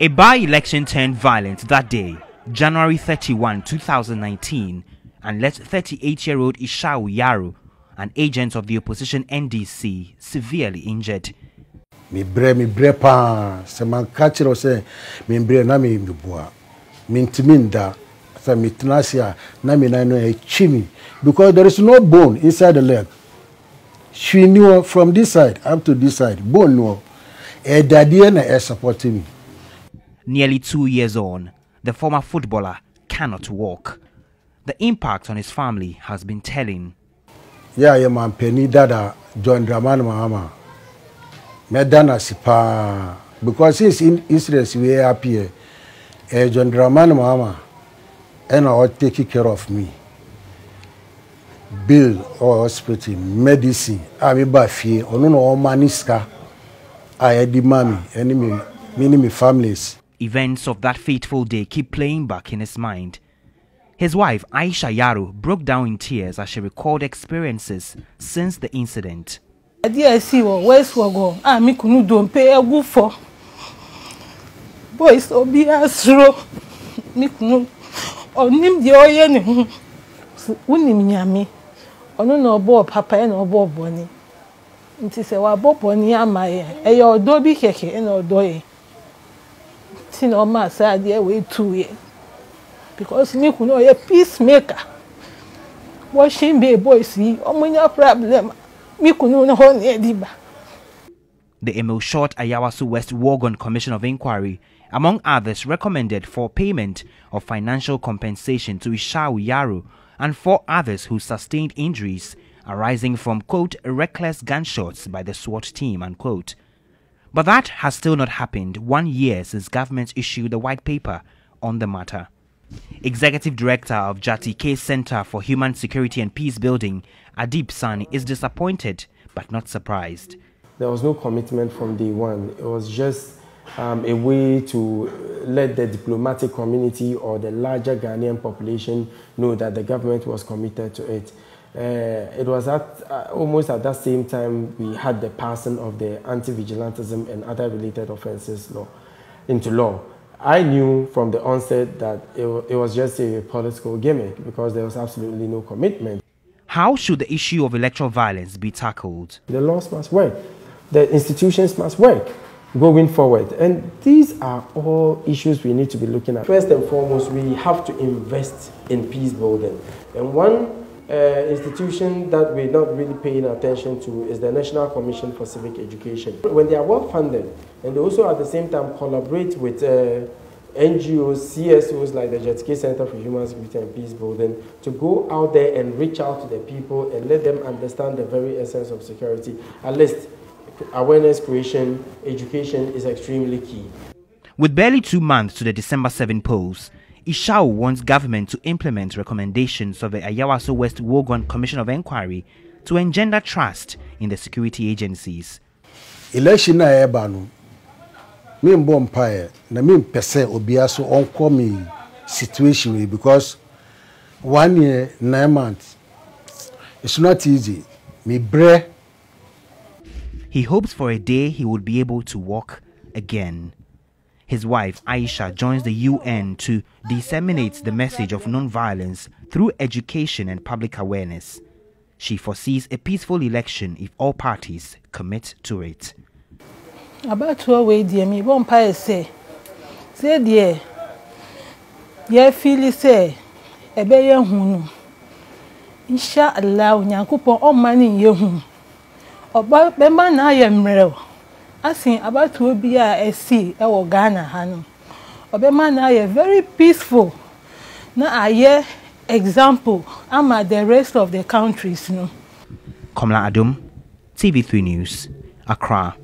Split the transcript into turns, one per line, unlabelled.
A by-election turned violent that day, January 31, 2019, and left 38-year-old Ishau Yaro, an agent of the opposition NDC, severely injured.
mebrɛ mebrɛ paa sɛ manka kyerɛ sɛ membrɛ na membua mentimi nda sɛ metena ase a na me nan no akyi me because there is no bone inside the leg. She knew from this side up to this side. Bone hɔ ɛdadeɛ na ɛsupport me.
Nearly two years on, the former footballer cannot walk. The impact on his family has been telling.
yɛ a yɛ mampanin dada john dramani mahama. Mɛda no ase paa because since in- incidents wei appear ɛyɛ john dramani mahama ɛna ɔtake care of me. Bill ɔwɔ hospital medicine a meba fie ɔno na ɔma ne sika a yɛde ma me ɛne me me ne me families.
Events of that fateful day keep playing back in his mind. His wife, Aisha Yaro, broke down in tears as she recalled experiences since the incident.
ade a ɛsi wɔ west wɔ a me kunu dompe agu fɔ boys obi asoro me kunu ɔnim deɛ ɔyɛ ne ho S- wonim nyame ɔno na ɔbɔɔ papa ɛna ɔbɔɔ bɔne nti bi because nya problem no
The Emil Short Ayawaso West Wuogon Commission of Inquiry, among others, recommended for payment of financial compensation to Ishau Yaro and four others who sustained injuries arising from, quote, reckless gunshots by the SWAT team, unquote. But that has still not happened one year since government issued the white paper on the matter. Executive Director of Jatikay Center for Human Security and Peace Building, Adib Saani, is disappointed but not surprised.
There was no commitment from day one. It was just um, a way to let the diplomatic community or the larger Ghanaian population know that the government was committed to it. Uh, it was at uh, almost at that same time we had the passing of the anti-vigilantism and other related offences law into law. I knew from the onset that it, it was just a political gimmick because there was absolutely no commitment.
How should the issue of electoral violence be tackled?
The laws must work. The institutions must work going forward. And these are all issues we need to be looking at. First and foremost, we have to invest in peace building. And one uh, institution that we're not really paying attention to is the National Commission for Civic Education. When they are well funded and they also at the same time collaborate with uh, NGOs, CSOs like the Jatikay Center for Human Security and Peace Building to go out there and reach out to the people and let them understand the very essence of security. At least awareness creation, education is extremely key.
With barely two months to the December 7 polls, Ishao wants government to implement recommendations of the Ayawaso West Wogon Commission of Inquiry to engender trust in the security agencies.
election a ɛreba no membɔ mpaeɛ na mempɛ sɛ obiara so ɔnkɔ me situation wei because one year nine months it's not easy mebrɛ
He hopes for a day he would be able to walk again. His wife Aisha joins the UN to disseminate the message of non-violence through education and public awareness. She foresees a peaceful election if all parties commit to it.
abatoɔ wei deɛ mebɔ mpaeɛ sɛ sɛ deɛ yɛfili sɛ ɛbɛyɛ hu no insha allah ɔmma ne nyɛ hu ɔba bɛma na ayɛ mmerɛw asen abatoɔ bi a ɛsi ɛwɔ ghana ha no ɔbɛma na ayɛ very peaceful. Na ayɛ example ama the rest of the countries no.
Kamala Adum, TV3 News, Accra.